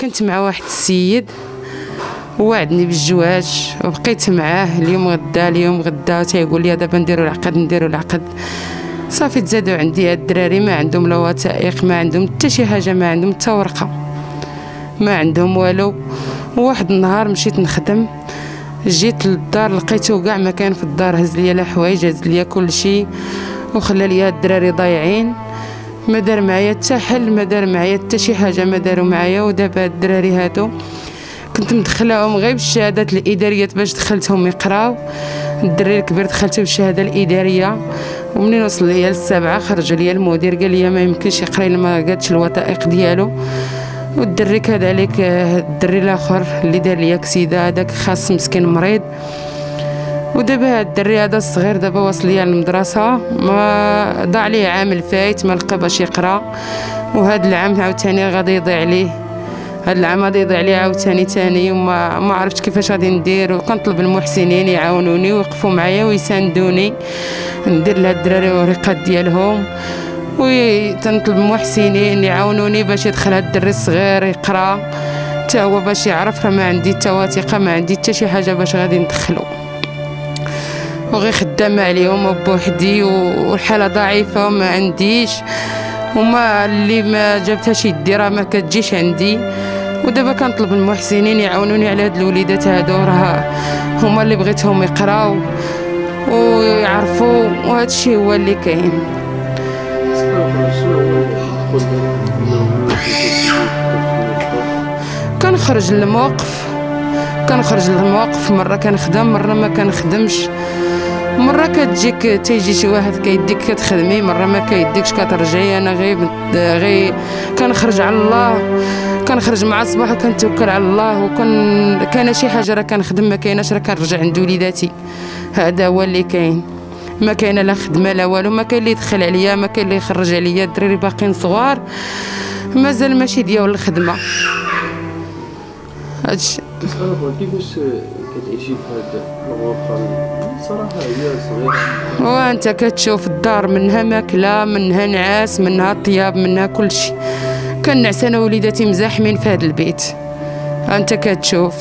كنت مع واحد السيد وعدني بالزواج وبقيت معاه اليوم غدا اليوم غدا تيقول لي دابا نديرو العقد نديرو العقد. صافي تزادوا عندي هاد الدراري ما عندهم لا وثائق ما عندهم حتى شي حاجة ما عندهم حتى ورقة ما عندهم والو. وواحد النهار مشيت نخدم جيت للدار لقيتو كاع ما كان في الدار هز ليا لا حوايج هز ليا كل شيء وخلى ليا الدراري ضايعين. ما دار معايا حتى حل ما دار معايا حتى شي حاجة ما داروا معايا. ودابا الدراري هادو كنت مدخلاهم غير بالشهادات الاداريات باش دخلتهم يقراو. الدري الكبير دخلته بالشهاده الإدارية. ومنين وصل ليا للسبعة خرج ليا المدير قال لي ما يمكنش يقرا ما قادش الوثائق ديالو. والدري كذلك الدري الآخر اللي دار ليا كسيدة هذاك خاص مسكين مريض. ودابا هاد الدري هذا الصغير دابا واصل ليا للمدرسه ما ضاع ليه عام الفايت ما لقى باش يقرأ. وهاد العام عاوتاني غادي يضيع عليه. هاد العام غادي يضيع عليه عاوتاني تاني وما ما عرفتش كيفاش غادي ندير. وكنطلب المحسنين يعاونوني ويوقفوا معايا ويساندوني. ندير لهاد الدراري ورقات ديالهم. وتنطلب المحسنين يعاونوني باش يدخل هاد الدري الصغير يقرأ. حتى هو باش يعرف راه ما عندي حتى وثيقه ما عندي حتى شي حاجة باش غادي ندخلو. وغير خدامة عليهم بوحدي والحالة ضعيفة وما عنديش. وما اللي ما جابتهاش يدي راه ما كتجيش عندي. ودابا كنطلب المحسنين يعاونوني على هاد الوليدات هادو راه هما اللي بغيتهم يقراو ويعرفوا وهذا الشيء هو اللي كاين. كنخرج للموقف كنخرج للمواقف مرة كنخدم مرة ما كنخدمش. مرة كتجيك تيجي شي واحد كيديك كتخدمي مرة ما كيديكش كترجعي أنا غير غير كنخرج على الله. كنخرج مع الصباح وكنتوكل على الله. وكن كان شي حاجة راه كنخدم ما كايناش راه كنرجع عند وليداتي هذا هو اللي كاين. ما كاينة لا خدمة لا والو ما كاين اللي يدخل عليا ما كاين اللي يخرج عليا. الدراري باقيين صغار مازال ماشي ديال الخدمة. هادشي. كيفاش كتعيشي في هاد الغرفة. صراحة هي صغيرة. وانت كتشوف الدار منها ماكلة منها نعاس منها طياب منها كل شيء. كنعس أنا وليداتي مزاحمين في هذا البيت. أنت كتشوف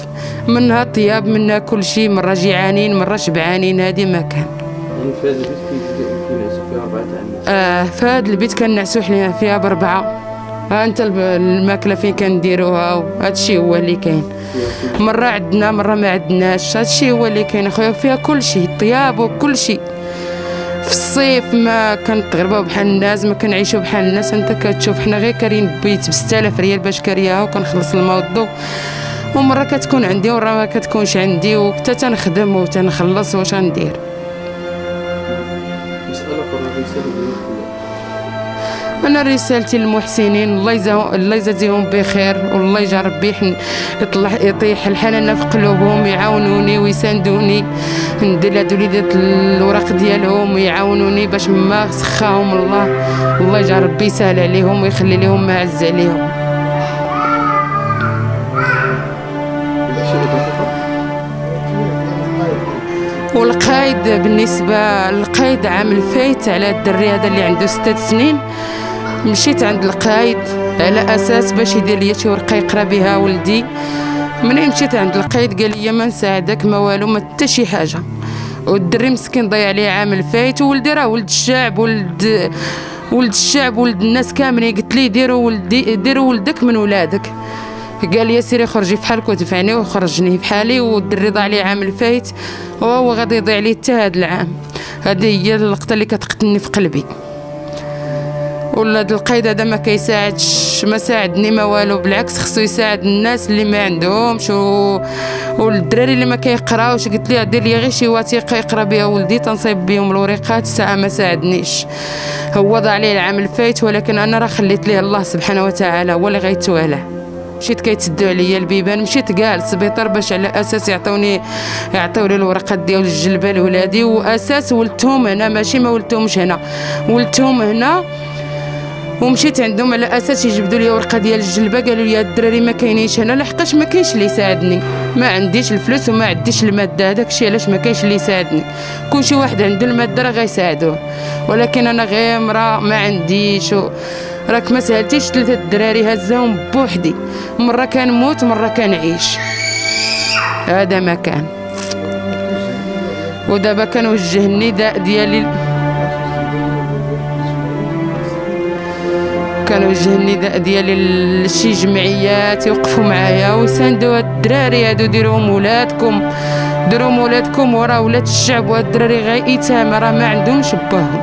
منها طياب منها كل شيء مرة جيعانين مرة شبعانين هذه ما كان. يعني في هذا البيت كينعسوا فيها أربعة آه في هذا البيت كنعسوا حنا فيها بربعه ها أنت الماكلة فين كنديروها؟ الشيء هو اللي كاين. مرة عندنا مرة ما عندناش هذا الشيء هو اللي كاين أخويا فيها كل شيء طياب وكل شيء. في الصيف ما كنتغربوا بحال الناس ما كنعيشوا بحال الناس. أنت كتشوف حنا غير كارين بيت ب 6000 ريال باش كارياها وكنخلص الماء والضو ومرة كتكون عندي ومره ما كتكونش عندي وحتى تنخدم وتنخلص واش غندير. أنا رسالتي للمحسنين الله يجزاهم الله يجازيهم بخير والله يجعل ربي يطلع يطيح الحنان في قلوبهم يعاونوني ويساندوني. ندير لهاد الوليدات الوراق ديالهم ويعاونوني باش ما سخاهم الله. الله يجعل ربي يسهل عليهم ويخلي لهم ما عز عليهم. والقايد بالنسبة للقايد عام الفايت على الدري هذا اللي عنده ستة سنين. مشيت عند القايد على أساس باش يدير لي شي ورقة يقرأ بها ولدي. منين مشيت عند القايد؟ قال لي ما نساعدك ما والو ما حتى شي حاجة. والدري مسكين ضيع عليه عام الفايت وولدي راه ولد الشعب ولد ولد الشعب ولد الناس كاملين. قلت لي ديروا ولدي ديروا ولدك من ولادك. قال لي سيري خرجي بحالك ودفعني وخرجني بحالي والدري ضاع لي عام الفايت وهو غادي يضيع لي حتى هذا العام. هذه هي اللقطة اللي كتقتلني في قلبي. ولا هاد القايد هذا ما كيساعدش ما ساعدني ما والو بالعكس خصو يساعد الناس اللي ما عندهمش و... والدراري اللي ما كيقراوش. قلت ليه دير لي غير شي وثيقة يقرا بها ولدي تنصيب بهم الوريقات ساعه ما ساعدنيش. هو ضاع ليه العام الفايت ولكن أنا راه خليت ليه الله سبحانه وتعالى هو اللي غيتوالاه مشيت كيتسدوا عليا البيبان مشيت كاع للسبيطار باش على أساس يعطوني يعطيو لي الورقات ديال الجلبة لولادي وأساس ولدتهم هنا. ماشي ما ولدتهمش هنا ولدتهم هنا ومشيت عندهم على أساس يجبدوا لي ورقة ديال الجلبة. قالوا لي الدراري ما كاينينش هنا لحقاش ما كاينش اللي يساعدني. ما عنديش الفلوس وما عنديش المادة هذاك الشيء علاش ما كاينش اللي يساعدني. كل شي واحد عنده المادة راه غيساعدوه. ولكن أنا غير مرا ما عنديش و... راك ما سهلتيش ثلاثة الدراري هزاهم بوحدي. مرة كنموت مرة كنعيش هذا ما كان. ودابا كنوجه النداء ديالي كنوجه النداء ديالي لشي جمعيات يوقفوا معايا. ويساندوا هاد الدراري هادو ديروهم ولادكم ديروهم ولادكم ورا ولاد الشعب وهاد الدراري غير إيتام راه ما عندهمش باهم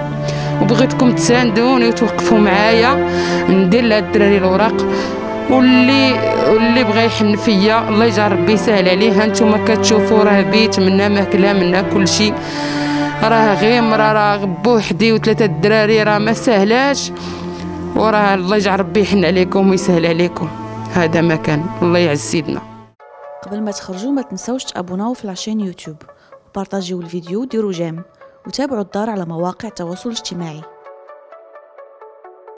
وبغيتكم تساندوني وتوقفوا معايا. ندير لهاد الدراري الاوراق واللي واللي بغى يحن فيا الله يجعل ربي يسهل عليه. هانتوما كتشوفوا راه بيت منا ماكلة منا كلشي. راه غير مرا راه بوحدي وثلاثة الدراري راه ما سهلاش. وراه الله يجعل ربي يحن عليكم ويسهل عليكم. هذا ما كان. الله يعز سيدنا. قبل ما تخرجوا ما تنسوش تابوناو في العشان يوتيوب. وبارطاجيو الفيديو وديروا جيم. وتابعوا الدار على مواقع التواصل الاجتماعي.